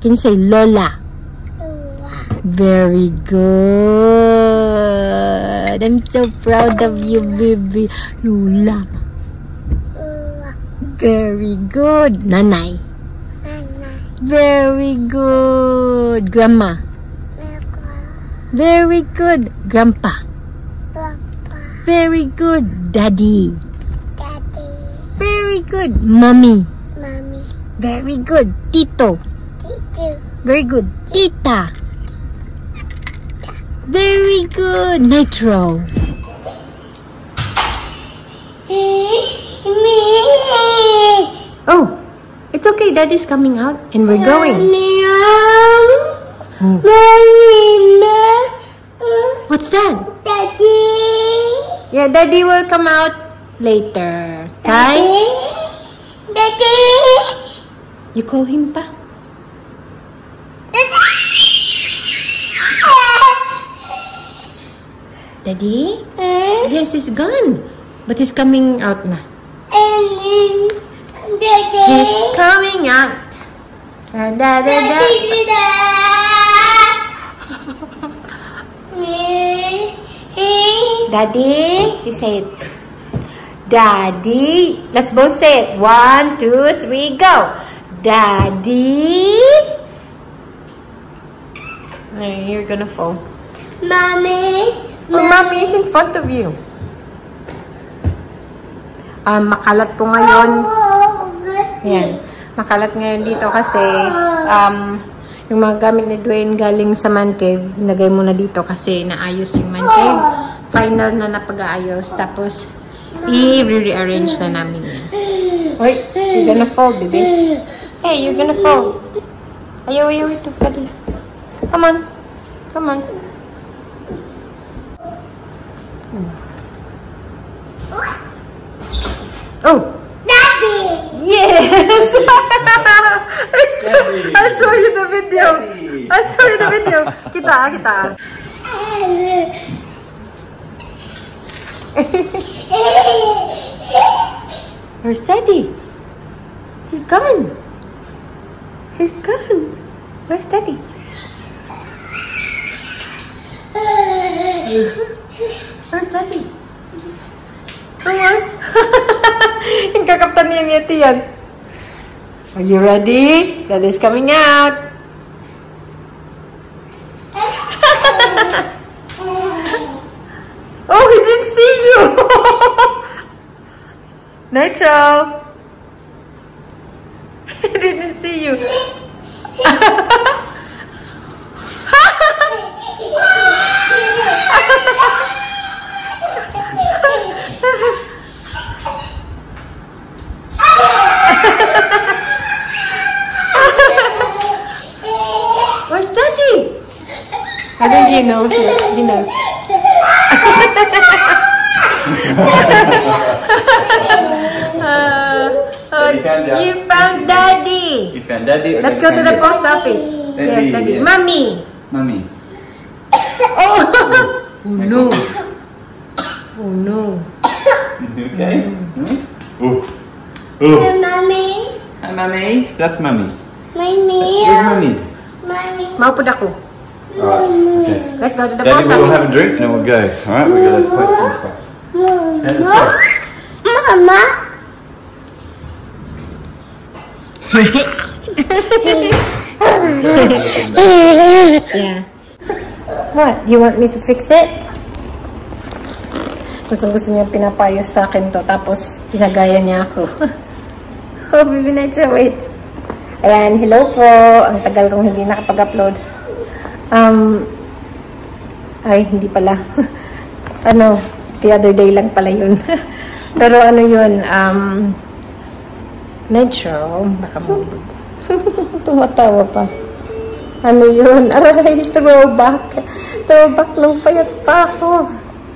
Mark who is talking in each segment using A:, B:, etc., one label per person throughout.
A: Can you say Lola? Very good. I'm so proud of you, baby. Lola. Very good. Nanay. Very good. Grandma. Very good. Grandpa. Very good. Daddy. Very good. Mommy. Mommy. Very good. Tito. Tito. Very good. Tita. Very good. Nitro. Oh, it's okay. Daddy's coming out and we're going. Oh, What's that? Daddy. Yeah, Daddy will come out later. Kai? You call him pa? Daddy? Yes, he's gone. But he's coming out na. He's coming out. Da, da, da, da. Daddy, you say it. Daddy. Let's both say it. One, two, three, go. Daddy. Hey, You're gonna fall.
B: Mommy.
A: Oh, mommy is in front of you. Um, makalat po ngayon. Yan. Makalat ngayon dito kasi um, yung mga gamit ni Dwayne galing sa man cave, nagay mo na dito kasi naayos yung man cave. Final na napag-aayos. Tapos, i-rearrange na namin yan. Wait, you're gonna fall, baby. Hey, you're gonna fall. Ayaw, ayaw ito, Kali. Come on. Come on. Oh!
B: Daddy.
A: Yes!
C: Daddy.
A: I'll show you the video. I'll show you the video. Kita, kita. Where's Daddy? He's gone. He's gone. Where's Daddy? Where's Daddy? Come on. Yung kakaptan niya ni Ate yan. Are you ready? Daddy's coming out. Nitro. He didn't see you. Where's Daddy? I think he knows it. He knows.
C: Daddy found you.
A: you found Daddy.
C: You found daddy?
A: Let's go to the
C: you?
A: post office. Yes,
C: Daddy,
A: Daddy.
C: yes.
A: Mommy.
C: Mummy.
A: Oh. oh no. Oh no.
C: You okay? Hmm? Oh. Oh.
B: Mommy.
C: Hi, mummy. That's mummy.
B: Mommy.
C: Where's mummy?
B: Mommy.
A: Maupod ako.
C: Alright, okay.
A: Let's go to the
C: Daddy,
A: post
C: we'll have
A: office.
C: a drink and then we'll go. Alright, we're gonna put some stuff. Yeah, let's go.
B: Mama.
A: Yeah. What? You want me to fix it? Gusto gusto niya pinapayos sa akin to. Tapos, pinagaya niya ako. oh, baby Nitra, wait. Ayan, hello po. Ang tagal kong hindi nakapag-upload. Um, ay, hindi pala. ano, the other day lang pala yun. Pero ano yun, um, Metro, baka mo. Tumatawa pa. Ano yun? Aray, throwback. Throwback nung payat pa ako.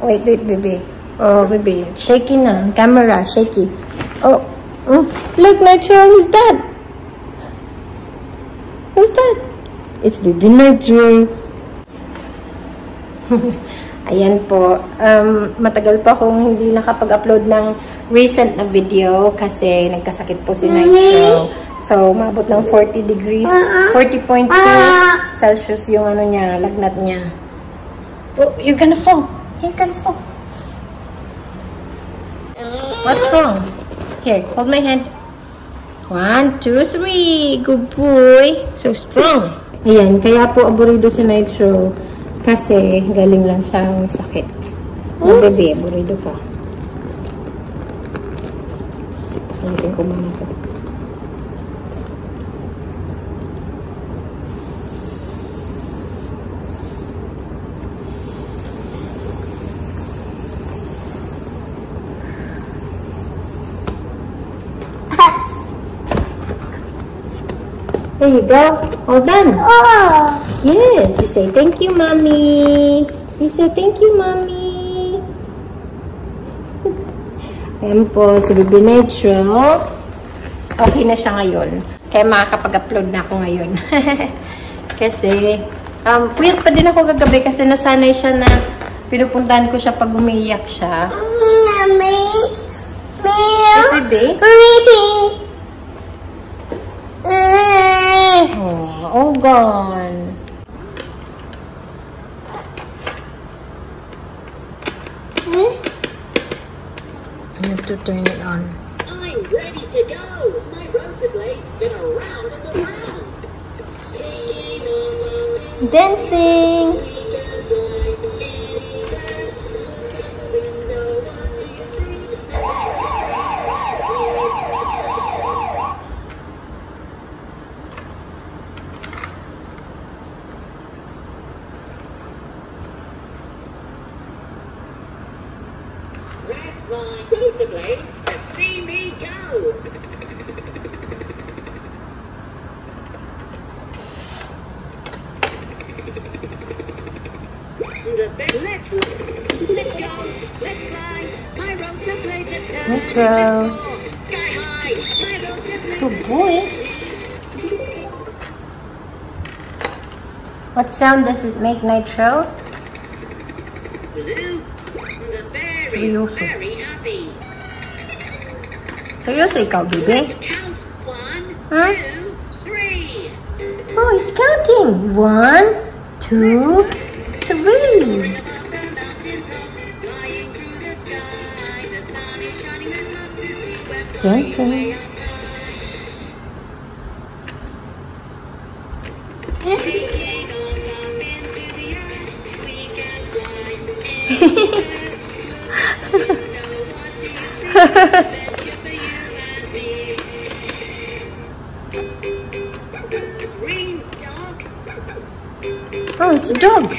A: Wait, wait, baby. Oh, baby. Shaky na. Camera, shaky. Oh, mm. look, Nitro, who's that? Who's that? It's baby Nitro. Ayan po. Um, matagal pa akong hindi nakapag-upload ng recent na video kasi nagkasakit po si Nitro. So, umabot ng 40 degrees, 40.2 Celsius yung ano niya, lagnat niya. Oh, you're gonna fall. You're gonna fall. What's wrong? Here, hold my hand. One, two, three. Good boy. So strong. Ayan, kaya po aburido si Nitro kasi galing lang siyang sakit. Oh, bebe, aburido ka. Alisin ko muna ito. There you go. All done.
B: Oh.
A: Yes, you say thank you, mommy. You say thank you, mommy. Ayan po, si Baby Nature. Okay na siya ngayon. Kaya makakapag-upload na ako ngayon. kasi, um, puyat pa din ako kagabi kasi nasanay siya na pinupuntahan ko siya pag umiiyak siya.
B: Mommy.
A: Day.
B: Mommy.
A: Oh, all gone. To turn it on.
D: I'm ready to go. My rotor blade's been around and around.
A: Dancing!
D: Blade.
A: Good boy. What sound does it make, Nitro? Seryoso. Seryoso ikaw, baby? Huh? Oh, he's counting. One, two, three. Dancing. Oh, it's a dog.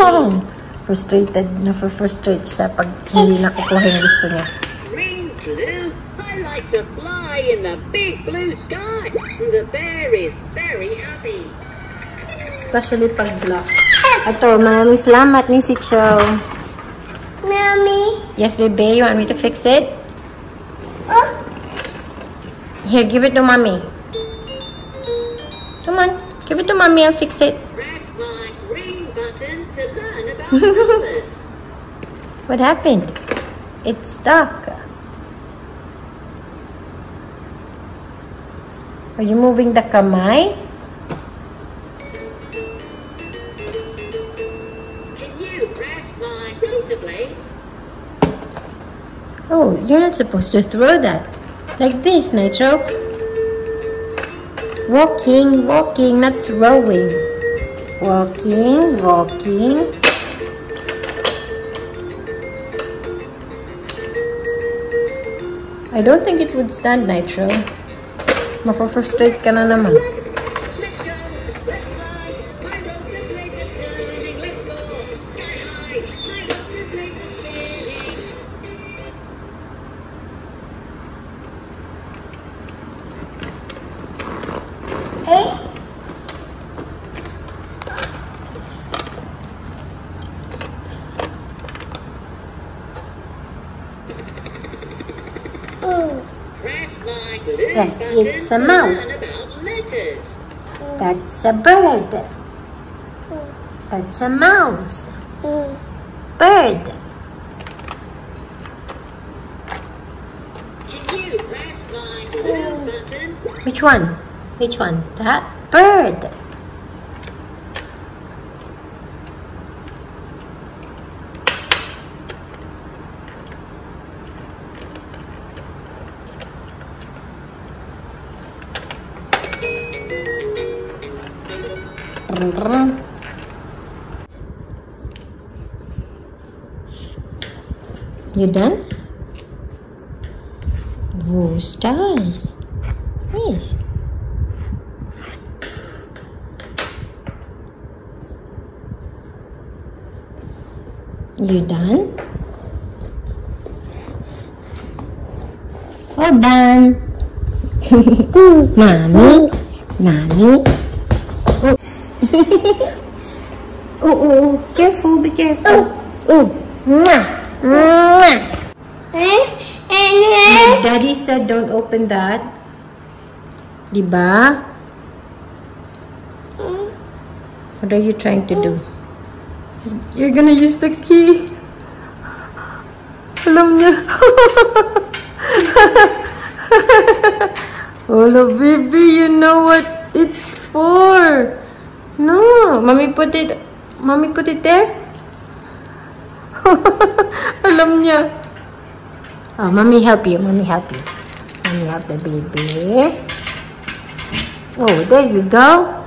A: Wrong? Frustrated. Na-frustrate siya pag hindi nakukuha yung gusto niya.
D: Green blue. I like to fly in the big blue sky. The bear is very happy.
A: Especially pag black. Ito, maraming salamat ni si Cho.
B: Mommy.
A: Yes, baby. You want me to fix it?
B: Oh.
A: Here, give it to mommy. Come on. Give it to mommy. I'll fix it. What happened? It's stuck. Are you moving the kamay?
D: Can you press my?
A: Oh, you're not supposed to throw that. Like this, Nitro. Walking, walking, not throwing. Walking, walking. I don't think it would stand, Nitro. Mafo-frustrate ka na naman.
D: Let's go. Let's fly. My rotor blade is turning. Let's go. Sky high. My rotor blade is spinning.
B: Eh? Oh.
D: Press
A: Yes, it's a mouse. That's a bird. That's a mouse. Bird. Which one? Which one? That bird. You done? Oh, stars. Yes. You done? Well done. Mommy. Mommy. Oh. oh, oh, oh. Careful, be careful. Oh. Mwah. Daddy said don't open that. Diba? What are you trying to do? You're gonna use the key. Alam niya. Oh, Hello, baby. You know what it's for. No. Mommy put it, mommy put it there. Alam niya. Oh, mommy help you. Mommy help you. Mommy help the baby. Oh, there you go.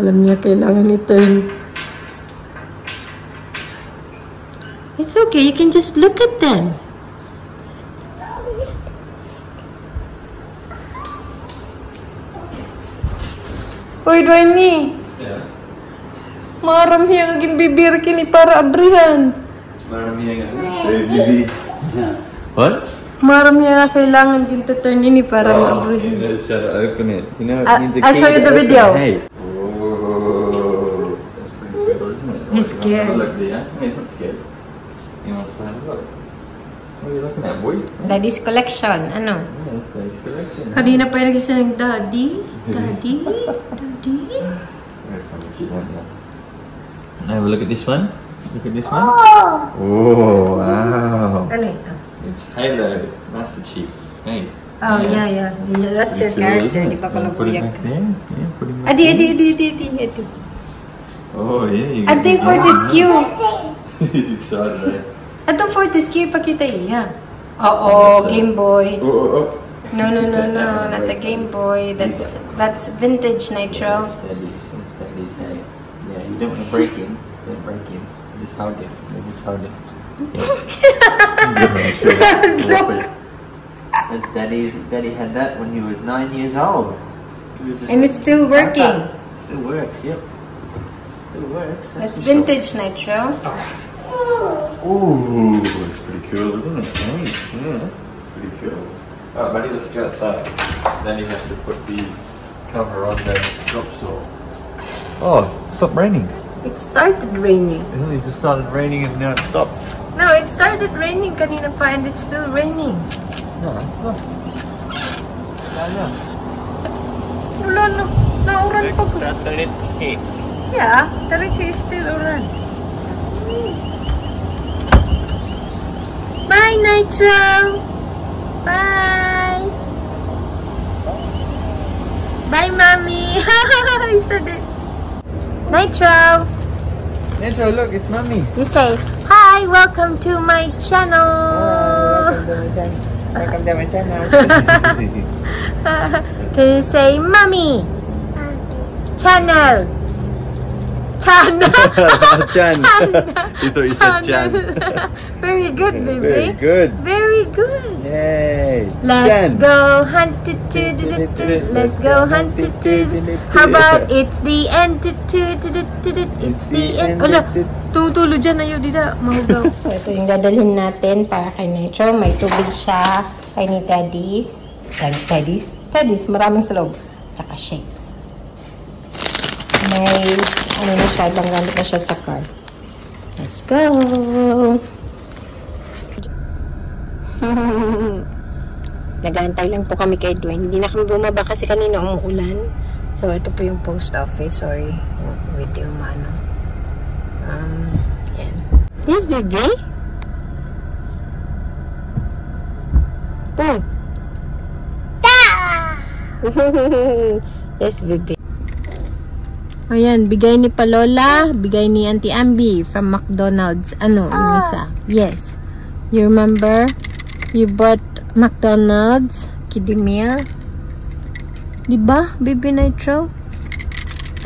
A: Alam niya kailangan i-turn. It's okay. You can just look at them. Uy, Dwayne. maramiagin ya, bibirkin ipara abrihan. Maramiaga. Ya,
C: Bibi. What?
A: Maramiaga ya, kailangan din tuturnin ni para oh,
C: maabrihan. Shut up, open it. You know, I,
A: I'll show you the video.
C: Hey.
A: He's scared.
C: He's not scared. He wants to have a look. What are you looking at, boy?
A: Daddy's collection. Ano?
C: Yeah, Yes, Daddy's collection.
A: Kanina pa yung nagsasanang, Daddy, Daddy, Daddy.
C: Very funny, cute one, yeah. Have a look at this one. Look at this one.
B: oh,
C: Oh, wow.
A: Ano ito?
C: It's Halo, Master Chief. Hey.
A: Oh, yeah, yeah. yeah that's your character. Di pa pala
C: Put it back there. Yeah, put him back
A: Adi, adi, adi, adi, adi, adi.
C: Oh, yeah. You
A: Adi for this cue.
C: He's excited, eh?
A: Ato for this cue, pakita iya. Oo, Game Boy.
C: Oh, oh, oh.
A: No, no, no, no. Not the Game Boy. That's that's vintage Nitro.
C: That's Daddy's. That's Daddy's, hey. Yeah, you don't want to break him. Don't break him. Just hold him. Yeah, Just hold him. Yeah. That's Daddy's. Daddy had that when he was nine years old. He was just
A: And it's still working.
C: Still works, yep. Still works.
A: That's
C: sure.
A: vintage Nitro.
C: Ooh, that's pretty cool, isn't it? Hey, yeah, pretty cool. Alright, buddy, let's go outside. Then he has to put the cover on the drop saw. Oh, it stopped raining.
A: It started raining.
C: Oh, it just started raining and now it stopped.
A: No, it started raining kanina pa and it's still raining.
C: No, it's not. No, no.
A: Wala na. Nauran pa ko.
C: That's it. Hey.
A: Yeah, diretso is still uran. Bye, Nitro! Bye! Bye, Mommy! I said it. Nitro!
C: Nitro, look, it's mommy.
A: You say, Hi, welcome to my channel!
C: Welcome to my channel.
A: Can you say, Mommy? Channel! Channel!
C: Chan. Thought you said Chan.
A: Very good, baby.
C: Very good.
A: Very good.
C: Yay.
A: Let's
C: Chan.
A: go hunt. Let's go hunt. How about it's the end. It's the end. Ala, tutulo dyan na yun dita. Mahugaw. So, ito yung dadalhin natin para kay Nitro. May tubig siya kay ni Teddy's. Kay Teddy's? Teddy's, maraming sa loob. Tsaka shapes. May, ano na siya, ibang gamit na siya sa car. Let's go! Nagantay lang po kami kay Dwayne. Hindi na kami bumaba kasi kanina umuulan. So, ito po yung post office. Sorry. Video mo ano. Um, yan. Yes, baby? Oh. yes, baby. Ayan, bigay ni Palola, bigay ni Auntie Ambi from McDonald's. Ano, yung isa? Yes. You remember? You bought McDonald's kiddie meal? Diba, baby Nitro?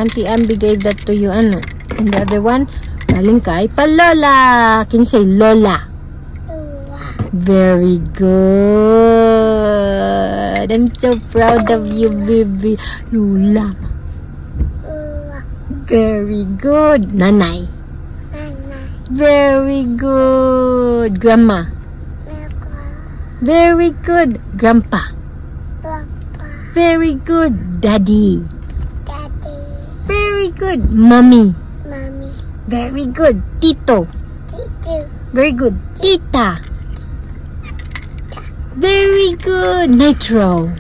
A: Auntie Ambi gave that to you, ano? And the other one, galing kay Palola. Can you say Lola? Very good. I'm so proud of you, baby. Lola. Very good. Nanay. Very good. Grandma. Very good. Grandpa. Grandpa. Very good. Daddy. Daddy. Very good. Mommy. Mommy. Very good. Tito. Tito. Very good. Tita. Very good. Nitro.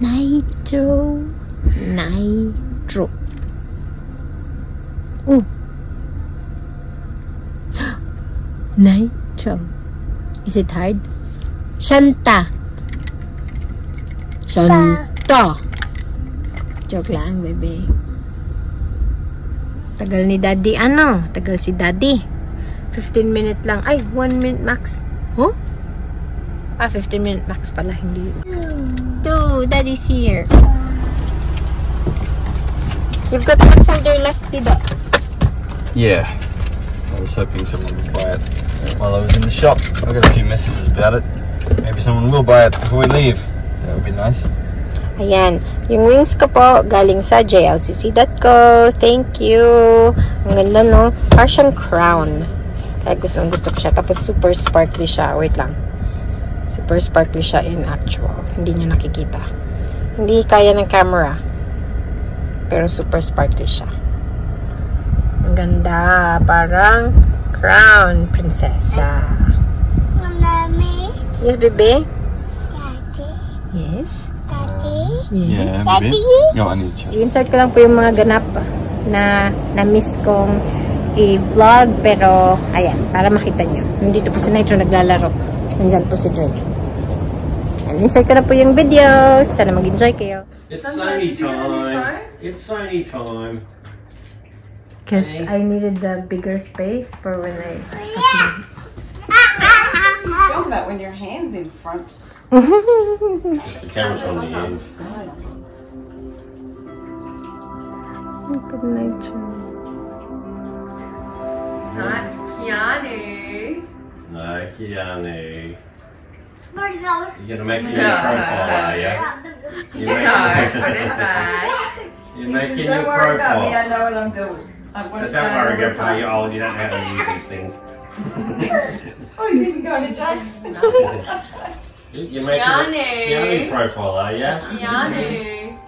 A: Nitro. Nitro. Oh. Nitro. Is it hard? Shanta. Shanta. Joke lang, bebe. Tagal ni daddy, ano? Tagal si daddy. 15 minute lang. Ay, 1 minute max. Huh? Ah, 15 minute max pala. Hindi. Two, daddy's here. You've got one folder left, Tida.
C: Yeah. I was hoping someone would buy it while I was in the shop. I got a few messages about it. Maybe someone will buy it before we leave. That would be nice.
A: Ayan. Yung wings ko po, galing sa jlcc.co. Thank you. Ang ganda, no? Parang siyang crown. Kaya gusto, gusto ko siya. Tapos super sparkly siya. Wait lang. Super sparkly siya in actual. Hindi nyo nakikita. Hindi kaya ng camera. Pero super sparkly siya. Ang ganda. Parang crown prinsesa. Yes, baby? Yes?
C: Yeah,
B: Daddy?
C: No, I need.
A: I-insert ko lang po yung mga ganap na na-miss kong i-vlog pero ayan, para makita nyo. Nandito po si Nitro naglalaro. Nandyan po si Drake. And insert ko na po yung video. Sana mag-enjoy kayo.
C: It's Sony time. It's Sony time.
A: Because I needed the bigger space for when I
E: Film that when your hand's in front.
C: Just the camera's on the end.
A: Good night, Nitro.
F: Not Keanu.
C: No, Keanu.
B: No.
C: You're gonna make your
F: No.
C: new profile, are you? You're
F: No,
C: making,
F: put it back.
C: you're making
E: Don't
C: your
E: worry about me, I
C: profile.
E: know what I'm doing. I'm
C: So don't worry, Grandpa, you're old, you don't know how to use these things.
E: Oh, he's even going to Jack's.
C: You're making
F: Keanu.
C: a Keanu profile, are you?
F: Keanu.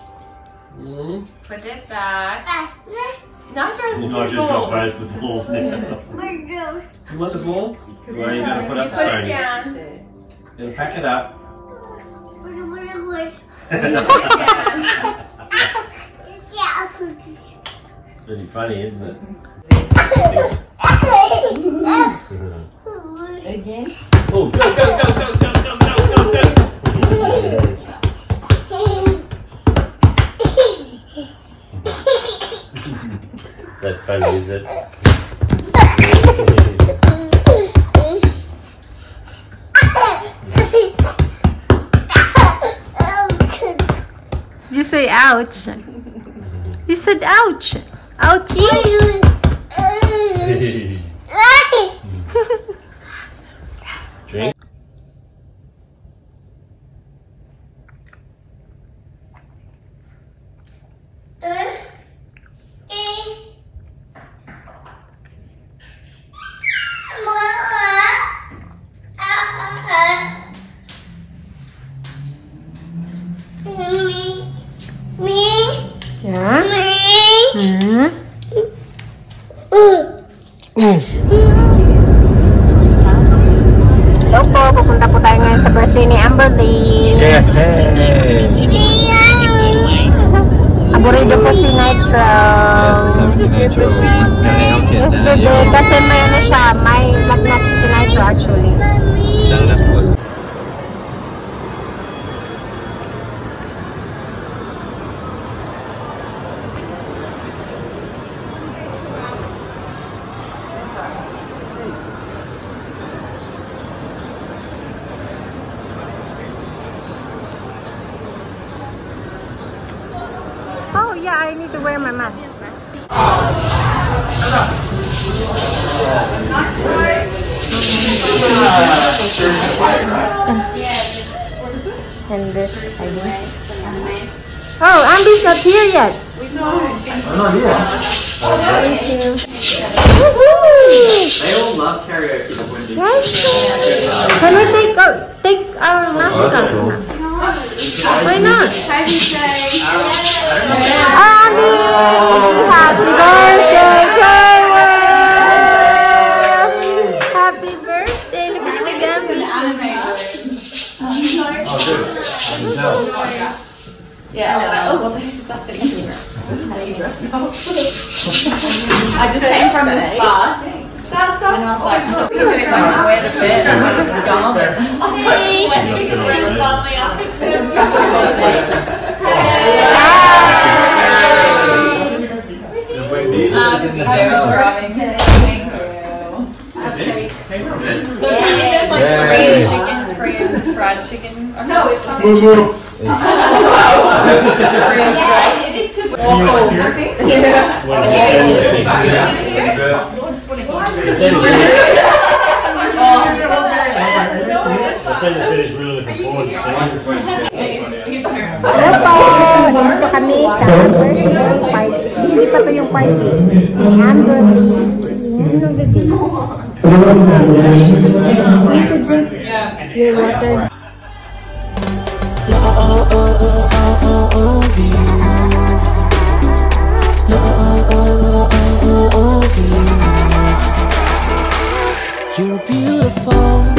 C: Mm-hmm.
F: Put it back. Not yours.
C: You're not just got both the balls now. You want the ball? Well, you're gonna put
F: You
C: up
F: put it
C: Sony.
F: down.
C: Then pack it up.
F: Put it down.
C: really funny, isn't it?
E: Again?
C: Oh, go, go, go, go, go, go, go, go, go! That funny, is it?
A: Say ouch. You said ouch. Ouchie.
C: Drink.
A: Yeah? Hmm? birthday ni Amberly.
C: Yeah. Hey.
A: Aburido po si Nitro.
C: Yes, sasama si Nitro. Ganyan ang kid na
A: Yesterday, kasi may ano siya, may lagnat si Nitro actually.
C: Isang lapot.
A: Oh yeah, I need to wear my mask. And this, I think. Oh, Ambi's not here yet. Thank you. Woohoo!
C: They all love karaoke. Wendy.
A: Yes. Can we take uh, take our mask off? Why not? Abby! Happy birthday to! Happy birthday! Look at the Gabby.
E: Yeah, I was like, oh, what the heck is that thing? This is how you dress now. I just came from the spa. And I was like, oh, PJ's like, where to fit? And I just gone it.
C: Wendy.
E: Uh, So can you get like
C: Yay.
E: Korean chicken, Korean fried chicken? Or no, it's not. Korean fried. Waffle, I think.
A: Hello po! Dito kami sa birthday party. Hindi pa to yung party. Gabi. You need to drink your water.
G: You're beautiful,